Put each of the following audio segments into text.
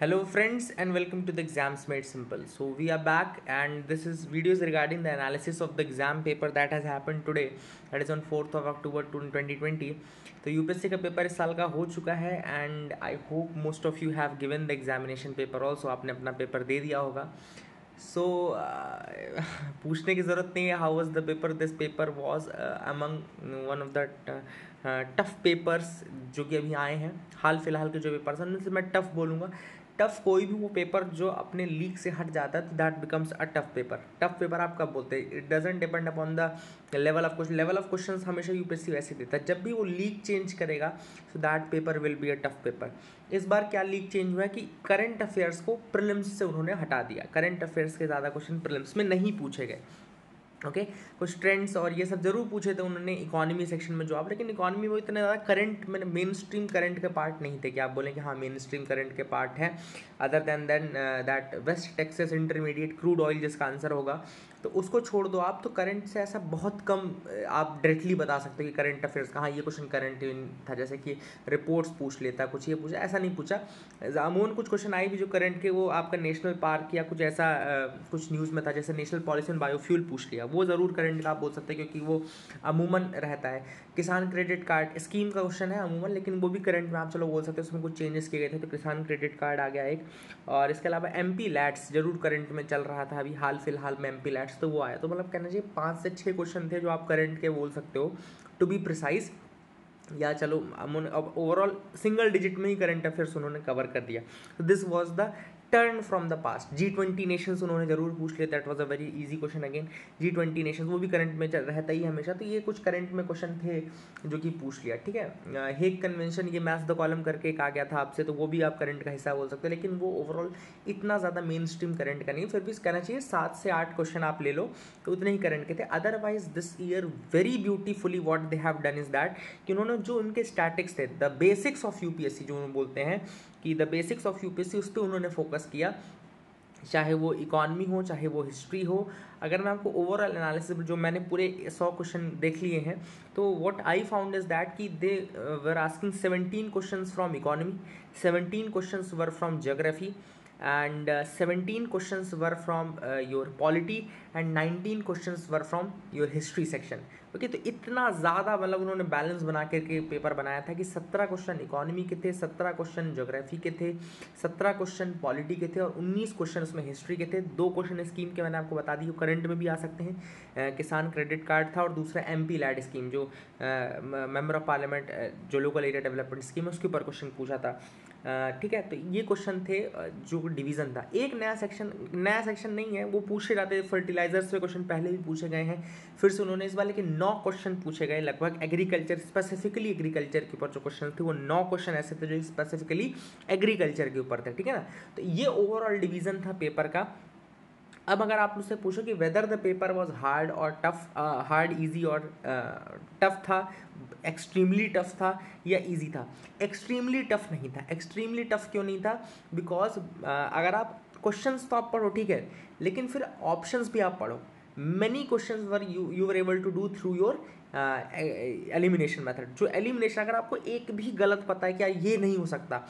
Hello friends and welcome to the exams made simple so we are back and this is videos regarding the analysis of the exam paper that has happen today that is on fourth of October two twenty twenty तो U P S C का paper इस साल का हो चुका है and I hope most of you have given the examination paper also आपने अपना पेपर दे दिया होगा। सो so, uh, पूछने की ज़रूरत नहीं है how was the paper this paper was among one of the tough papers जो कि अभी आए हैं। हाल फ़िलहाल के जो पेपर्स हैं उनसे मैं टफ बोलूँगा। टफ कोई भी वो पेपर जो अपने लीक से हट जाता है तो that becomes a tough paper tough paper आप कब बोलते हैं? It doesn't depend upon the level of question level of question हमेशा यूपीएससी वैसे देता है। जब भी वो लीक चेंज करेगा so that paper will be a tough paper इस बार क्या लीक चेंज हुआ है कि करंट अफेयर्स को प्रिलिम्स से उन्होंने हटा दिया। करंट अफेयर्स के ज़्यादा क्वेश्चन प्रिलिम्स में नहीं पूछे गए। ओके? कुछ ट्रेंड्स और ये सब ज़रूर पूछे थे उन्होंने इकोनॉमी सेक्शन में जॉब लेकिन इकोनॉमी वो इतने ज़्यादा करंट मैंने मेन स्ट्रीम करंट के पार्ट नहीं थे कि आप बोलें कि हाँ मेन स्ट्रीम करंट के पार्ट है other than than that West Texas Intermediate crude oil जिसका आंसर होगा तो उसको छोड़ दो आप तो करंट से ऐसा बहुत कम आप डायरेक्टली बता सकते हो कि करंट अफेयर्स का हाँ ये क्वेश्चन करंट था, जैसे कि रिपोर्ट्स पूछ लेता, कुछ ये पूछा, ऐसा नहीं पूछा। अमून कुछ क्वेश्चन आए भी जो करंट के, वो आपका नेशनल पार्क या कुछ ऐसा कुछ न्यूज़ में था, जैसे नेशनल पॉलिसी ऑन बायोफ्यूल पूछ लिया। वो ज़रूर करंट का आप बोल सकते हैं, क्योंकि वो अमूमन रहता है। किसान क्रेडिट कार्ड स्कीम का क्वेश्चन है अमूमन, लेकिन वो भी करंट में आप चलो बोल सकते हो, उसमें कुछ चेंजेस किए गए थे तो किसान क्रेडिट कार्ड आ गया एक। और इसके अलावा एम पी लैट्स ज़रूर करंट में चल रहा था अभी हाल फ़िलहाल में एम पी लैट्स तो वो आया। तो मतलब कहना चाहिए, पाँच से छः क्वेश्चन थे जो आप करंट के बोल सकते हो टू बी प्रिसाइज या चलो, अब ओवरऑल सिंगल डिजिट में ही करंट अफेयर्स उन्होंने कवर कर दिया। This was the turn from the past G twenty nations उन्होंने ज़रूर पूछ लिया। That was a very easy question again G twenty nations वो भी करंट में रहता ही हमेशा। तो ये कुछ करंट में क्वेश्चन थे जो कि पूछ लिया, ठीक है? हेक कन्वेंशन ये मैथ्स द कॉलम करके एक आ गया था आपसे तो वो भी आप करंट का हिस्सा बोल सकते लेकिन वो ओवरऑल इतना ज़्यादा मेन स्ट्रीम करंट का नहीं फिर भी कहना चाहिए, सात से आठ क्वेश्चन आप ले लो तो उतने ही करंट के थे। Otherwise this year very beautifully what they have done is that कि उन्होंने जो उनके स्टैटिक्स थे द बेसिक्स ऑफ़ यूपीएससी जो बोलते हैं कि द बेसिक्स ऑफ़ यूपीएससी उस पर उन्होंने फोकस किया। चाहे वो इकॉनमी हो, चाहे वो हिस्ट्री हो, अगर मैं आपको ओवरऑल एनालिसिस जो मैंने पूरे सौ क्वेश्चन देख लिए हैं तो what I found is that कि they were asking seventeen question from economy seventeen question were from geography and uh, 17 questions were from uh, your polity and 19 questions were from your history section. Okay तो इतना ज़्यादा मतलब उन्होंने balance बना करके paper बनाया था कि 17 क्वेश्चन इकोनॉमी के थे 17 क्वेश्चन ज्योग्राफी के थे 17 क्वेश्चन पॉलिटी के थे और 19 क्वेश्चन उसमें हिस्ट्री के थे। दो क्वेश्चन स्कीम के मैंने आपको बता दी करंट में भी आ सकते हैं। किसान क्रेडिट कार्ड था और दूसरा एम पी लैड स्कीम जो मेंबर ऑफ़ पार्लियामेंट जो लोकल एरिया डेवलपमेंट स्कीम है उसके ऊपर क्वेश्चन पूछा था। ठीक है तो ये क्वेश्चन थे जो डिवीज़न था। एक नया सेक्शन नया सेक्शन नहीं है, वो पूछे जाते फर्टिलाइजर्स के क्वेश्चन पहले भी पूछे गए हैं। फिर से उन्होंने इस बार लेकिन नौ क्वेश्चन पूछे गए लगभग एग्रीकल्चर स्पेसिफिकली एग्रीकल्चर के ऊपर जो क्वेश्चन थे, वो नौ क्वेश्चन ऐसे थे जो स्पेसिफिकली एग्रीकल्चर के ऊपर थे, ठीक है ना? तो ये ओवरऑल डिवीज़न था पेपर का। अब अगर आप मुझसे पूछो कि whether the paper was hard और टफ हार्ड ईजी और टफ था एक्सट्रीमली टफ था या इजी था? एक्सट्रीमली टफ नहीं था। एक्सट्रीमली टफ क्यों नहीं था? बिकॉज़ uh, अगर आप क्वेश्चन तो आप पढ़ो ठीक है? लेकिन फिर ऑप्शंस भी आप पढ़ो। Many question were you you were able to do through your elimination method जो एलिमिनेशन अगर आपको एक भी गलत पता है क्या ये नहीं हो सकता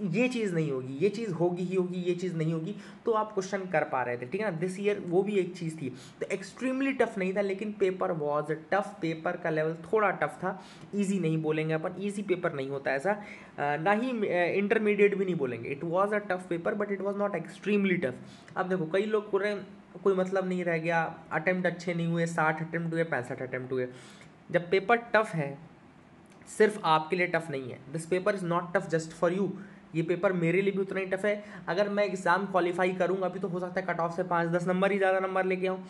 ये चीज़ नहीं होगी, ये चीज़ होगी ही होगी, ये चीज़ नहीं होगी तो आप क्वेश्चन कर पा रहे थे, ठीक है ना? दिस ईयर वो भी एक चीज़ थी। तो एक्सट्रीमली टफ नहीं था, लेकिन पेपर वॉज़ टफ पेपर का लेवल थोड़ा टफ था। ईजी नहीं बोलेंगे अपन ईजी पेपर नहीं होता ऐसा। ना ही इंटरमीडिएट भी नहीं बोलेंगे। It was a tough paper but it was not extremely tough अब देखो, कई लोग पूरे कोई मतलब नहीं रह गया अटैम्प्ट अच्छे नहीं हुए, साठ अटैम्प्ट हुए, पैंसठ अटैम्प्ट हुए। जब पेपर टफ है, सिर्फ़ आपके लिए टफ नहीं है। This paper is not tough just for you ये पेपर मेरे लिए भी उतना ही टफ है। अगर मैं एग्ज़ाम क्वालिफाई करूँगा अभी तो हो सकता है कट ऑफ़ से पाँच, दस नंबर ही ज़्यादा नंबर लेके आऊँ।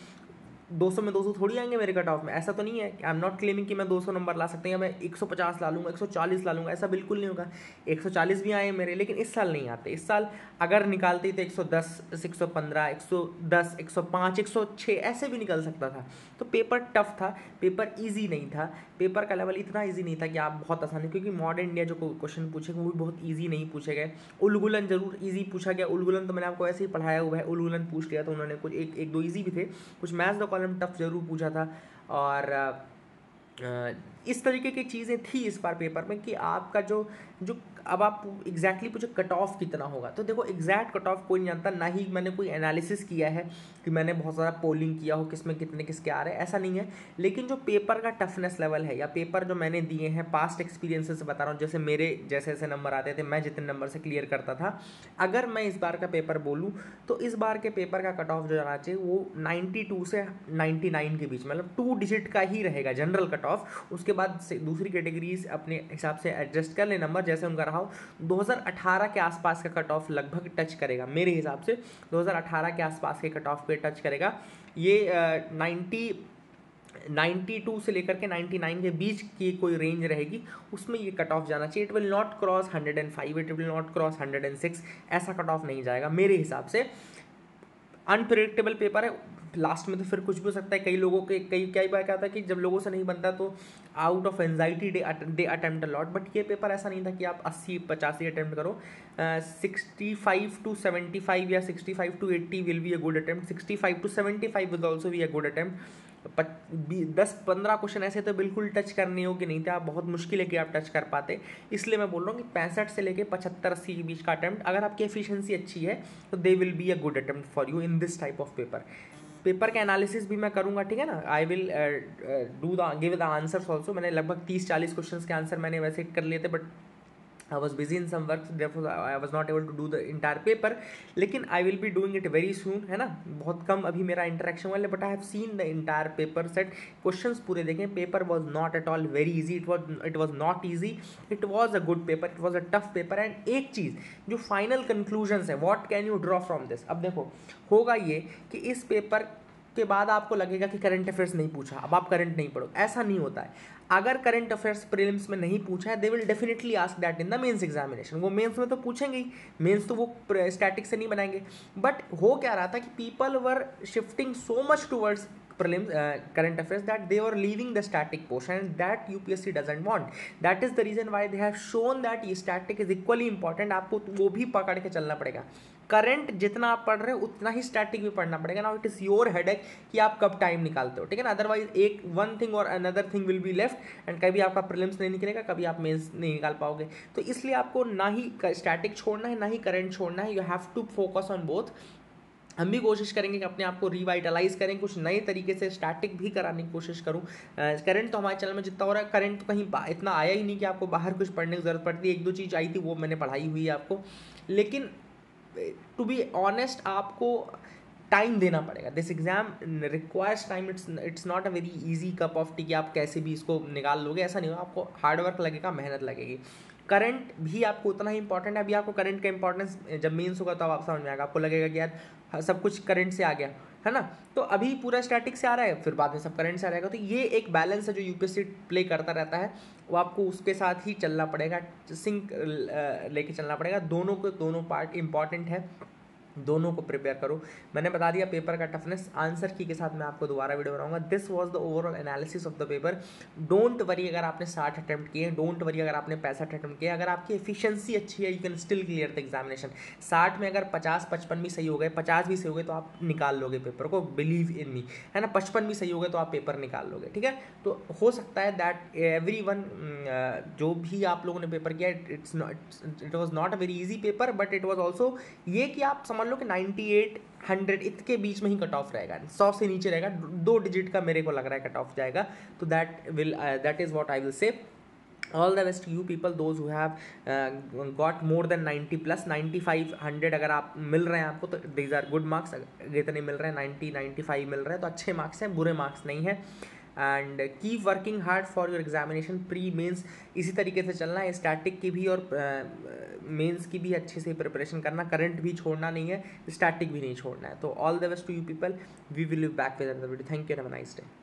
200 में 200 थोड़ी आएँगे मेरे कट ऑफ़ में। ऐसा तो नहीं है आई एम नॉट क्लेमिंग कि मैं 200 नंबर ला सकते हैं मैं 150 ला लूँगा 140 ला लूँगा, ऐसा बिल्कुल नहीं होगा। 140 भी आए मेरे, लेकिन इस साल नहीं आते। इस साल अगर निकालते तो 110 115 110 105 106 ऐसे भी निकल सकता था। तो पेपर टफ था। पेपर ईजी नहीं था। पेपर का लेवल इतना ईजी नहीं था कि आप बहुत आसानी क्योंकि मॉडर्न इंडिया जो क्वेश्चन पूछे वो भी बहुत ईजी नहीं पूछे गए। उलगुलन ज़रूर ईजी पूछा गया। उलगुलन तो मैंने आपको ऐसे ही पढ़ाया हुआ है। उलगुलन पूछ लिया तो उन्होंने। कुछ एक एक दो ईजी भी थे। कुछ मैथ्स द कॉलम टफ ज़रूर पूछा था और इस तरीके की चीज़ें थी इस बार पेपर में कि आपका जो जो अब आप एग्जैक्टली पूछे कट ऑफ़ कितना होगा। तो देखो एग्जैक्ट कट ऑफ़ कोई नहीं जानता, ना ही मैंने कोई एनालिसिस किया है कि मैंने बहुत ज़्यादा पोलिंग किया हो, किसमें कितने, किसके आ रहे हैं, ऐसा नहीं है। लेकिन जो पेपर का टफनेस लेवल है या पेपर जो मैंने दिए हैं पास्ट एक्सपीरियंसेस से बता रहा हूँ, जैसे मेरे जैसे जैसे नंबर आते थे, मैं जितने नंबर से क्लियर करता था, अगर मैं इस बार का पेपर बोलूँ तो इस बार के पेपर का कट ऑफ़ जो जाना चाहिए, वो नाइन्टी से नाइन्टी के बीच मतलब टू डिजिट का ही रहेगा जनरल कट ऑफ़ उसके बाद दूसरी कैटेगरीज अपने हिसाब से एडजस्ट कर ले नंबर जैसे उनका रहा हो 2018 के आसपास का कट ऑफ़ लगभग टच करेगा। मेरे हिसाब से 2018 के आसपास के कट ऑफ़ पे टच करेगा। ये नाइन्टी uh, 92 से लेकर के 99 के बीच की कोई रेंज रहेगी उसमें ये कट ऑफ़ जाना चाहिए। It will not cross 105 it will not cross 106 ऐसा कट ऑफ़ नहीं जाएगा। मेरे हिसाब से अनप्रिडिक्टेबल पेपर है लास्ट में तो फिर कुछ भी हो सकता है। कई लोगों के, कई कई बार क्या है कि जब लोगों से नहीं बनता तो out of anxiety they they attempt lot but ये पेपर ऐसा नहीं था कि आप अस्सी, पचासी अटैम्प्ट करो। Sixty five to seventy five या sixty five to eighty will be a good attempt sixty five to seventy five will also be a good attempt दस, पंद्रह क्वेश्चन ऐसे तो बिल्कुल टच करने हो कि नहीं थे। आप बहुत मुश्किल है कि आप टच कर पाते। इसलिए मैं बोल रहा हूँ कि पैंसठ से लेकर पचहत्तर, अस्सी के बीच का अटैम्प्ट अगर आपकी एफिशिएंसी अच्छी है तो they will be a good attempt for you in this type of paper paper का एनालिसिस भी मैं करूँगा, ठीक है ना? I will do the give the answers also मैंने लगभग तीस चालीस क्वेश्चन के आंसर मैंने वैसे कर लिए थे but I was busy in some work therefore I was not able to do the entire paper लेकिन I will be doing it very soon है ना? बहुत कम अभी मेरा इंटरेक्शन वाले but I have seen the entire paper set question पूरे देखें paper was not at all very easy it was it was not easy it was a good paper it was a tough paper and एक चीज़, जो final conclusion है what can you draw from this अब देखो, होगा ये कि इस पेपर के बाद आपको लगेगा कि करंट अफेयर्स नहीं पूछा। अब आप करंट नहीं पढ़ो ऐसा नहीं होता है। अगर करंट अफेयर्स प्रीलिम्स में नहीं पूछा है they will definitely ask that in the mains examination वो मेंस में तो पूछेंगे ही। मेंस तो वो स्टैटिक से नहीं बनाएँगे। बट हो क्या रहा था कि people were shifting so much towards prelims uh, current affairs that they were leaving the static portion and that UPSC doesn't want that is the reason why they have shown that static is equally important आपको वो भी पकड़ के चलना पड़ेगा। Current जितना आप पढ़ रहे हो, उतना ही स्टैटिक भी पढ़ना पड़ेगा। ना इट इज़ योर हेड कि आप कब टाइम निकालते हो, ठीक है ना? अदरवाइज़ एक वन थिंग और another thing will be left and कभी आपका प्रिलिम्स नहीं निकलेगा, कभी आप मेंस नहीं निकाल पाओगे। तो इसलिए आपको ना ही स्टैटिक छोड़ना है, ना ही करंट छोड़ना है। You have to focus on both हम भी कोशिश करेंगे कि अपने आप को रिवाइटलाइज करें, कुछ नए तरीके से स्टैटिक भी कराने की कोशिश करूँ। करंट तो हमारे चैनल में जितना हो रहा है करंट तो कहीं इतना आया ही नहीं कि आपको बाहर कुछ पढ़ने की ज़रूरत पड़ती है। एक दो चीज़ आई थी, वो मैंने पढ़ाई हुई है आपको। लेकिन टू बी ऑनेस्ट आपको टाइम देना पड़ेगा। This exam requires time it's it's not a very easy cup of tea कि आप कैसे भी इसको निकाल लोगे। ऐसा नहीं होगा आपको हार्डवर्क लगेगा मेहनत लगेगी। करंट भी आपको उतना ही इंपॉर्टेंट है। अभी आपको करंट का इंपॉर्टेंस जब मीन्स होगा तो आप समझ में आएगा। आपको लगेगा कि यार हाँ, सब कुछ करंट से आ गया है ना? तो अभी पूरा स्टैटिक से आ रहा है फिर बाद में सब करंट से आ रहेगा तो ये एक बैलेंस है जो यूपीएससी प्ले करता रहता है। वो आपको उसके साथ ही चलना पड़ेगा सिंक लेके चलना पड़ेगा। दोनों को, दोनों पार्ट इंपॉर्टेंट है। दोनों को प्रिपेयर करो। मैंने बता दिया पेपर का टफनेस आंसर की के साथ मैं आपको दोबारा वीडियो बनाऊँगा। This was the overall analysis of the paper don't worry अगर आपने साठ अटैम्प्ट किए डोंट वरी अगर आपने पैंसठ अटैम्प्ट किए अगर आपकी एफिशिएंसी अच्छी है you can still clear the examination साठ में अगर पचास, पचपन भी सही हो गए, पचास भी सही हो गए तो आप निकाल लोगे पेपर को। बिलीव इन मी है ना? पचपन भी सही हो गए तो आप पेपर निकाल लोगे, ठीक है? तो हो सकता है दैट एवरी वन जो भी आप लोगों ने पेपर किया it's not it was not a very easy paper but it was also ये कि आप समझ लो कि नाइन्टी एट हंड्रेड इसके बीच में ही कट ऑफ़ रहेगा। सौ से नीचे रहेगा, दो डिजिट का मेरे को लग रहा है कट ऑफ़ जाएगा। तो that will that is what I will say all the best you people those who have got more than ninety plus ninety five hundred अगर आप मिल रहे हैं आपको तो दीज आर गुड मार्क्स इतने मिल रहे हैं नाइन्टी नाइन्टी फाइव मिल रहे हैं तो अच्छे मार्क्स हैं, बुरे मार्क्स नहीं है। And keep working hard for your examination pre mains इसी तरीके से चलना है स्टैटिक की भी और मेंस की भी अच्छे से प्रिपरेशन करना। करंट भी छोड़ना नहीं है स्टैटिक भी नहीं छोड़ना है। तो all the best to you people we will live back with video thank you nice day